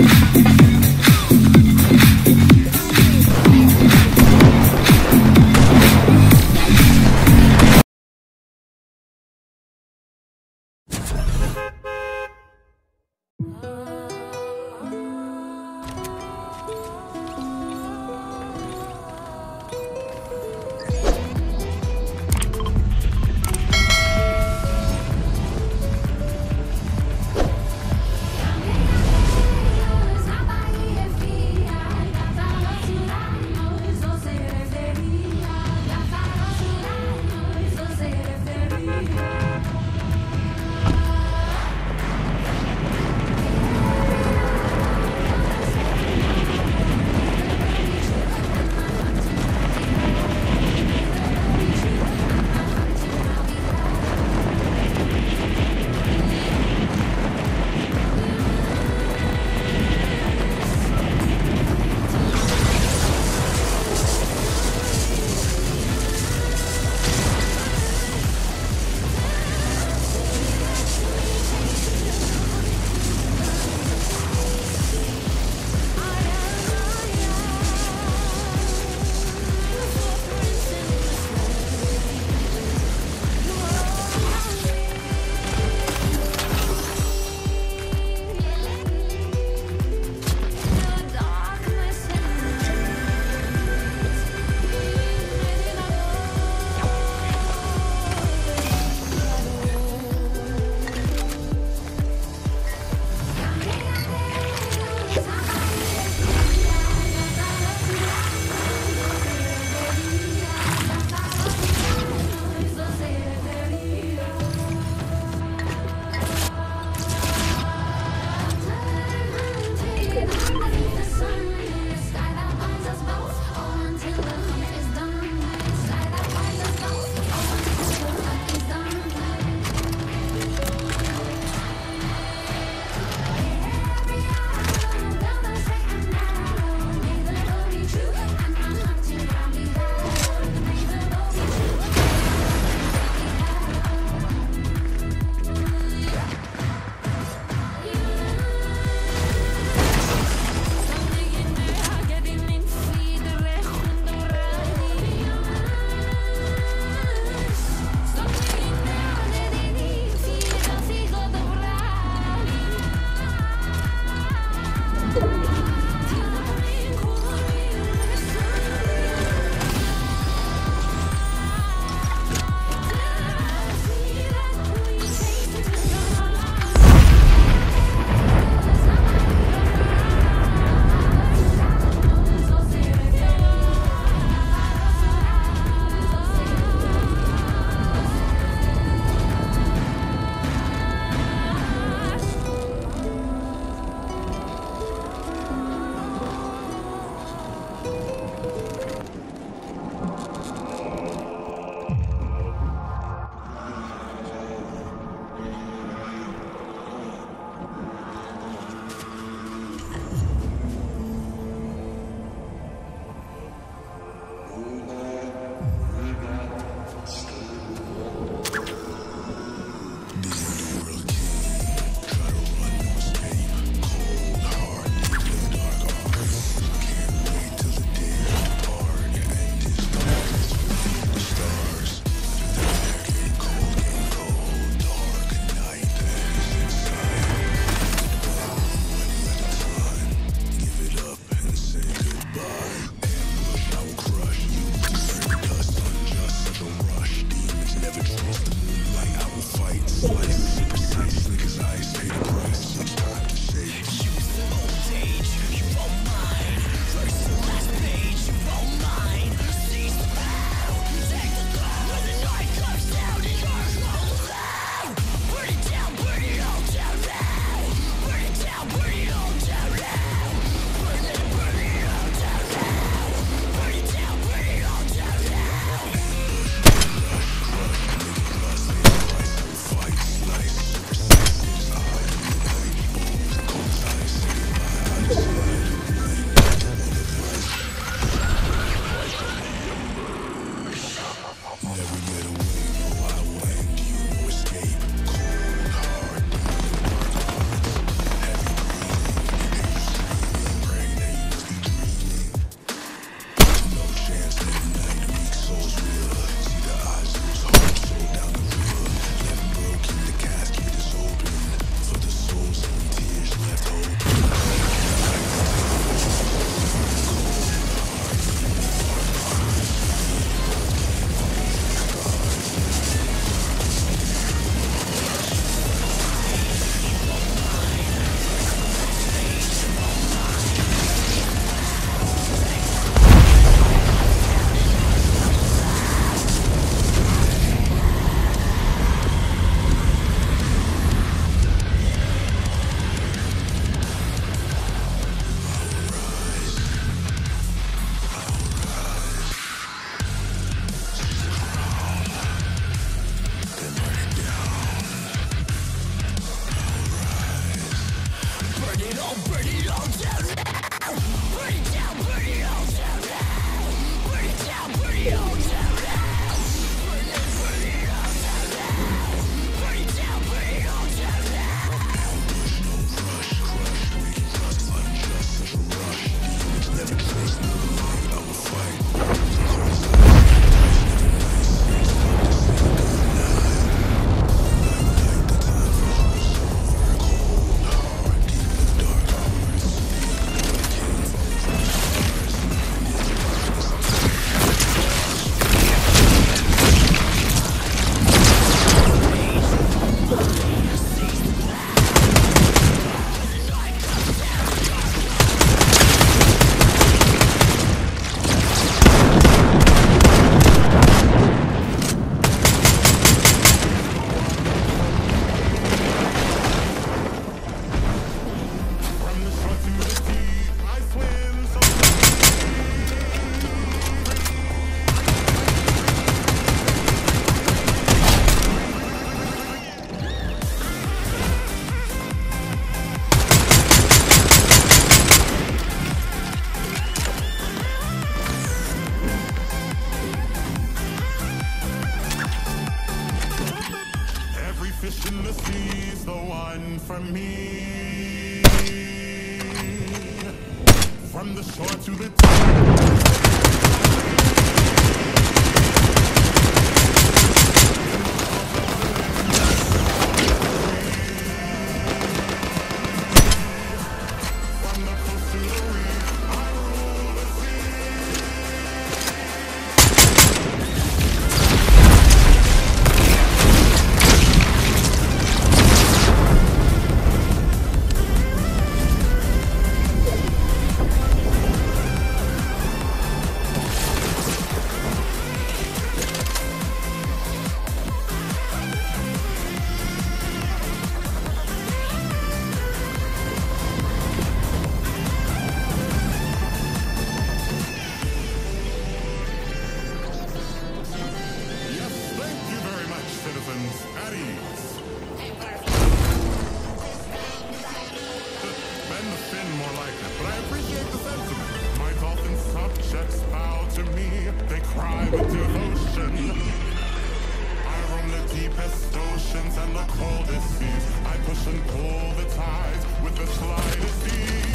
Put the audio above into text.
Música never like I will fight. Slice, precise, niggas eyes, From the shore to the top. And pull the tides with the slightest ease.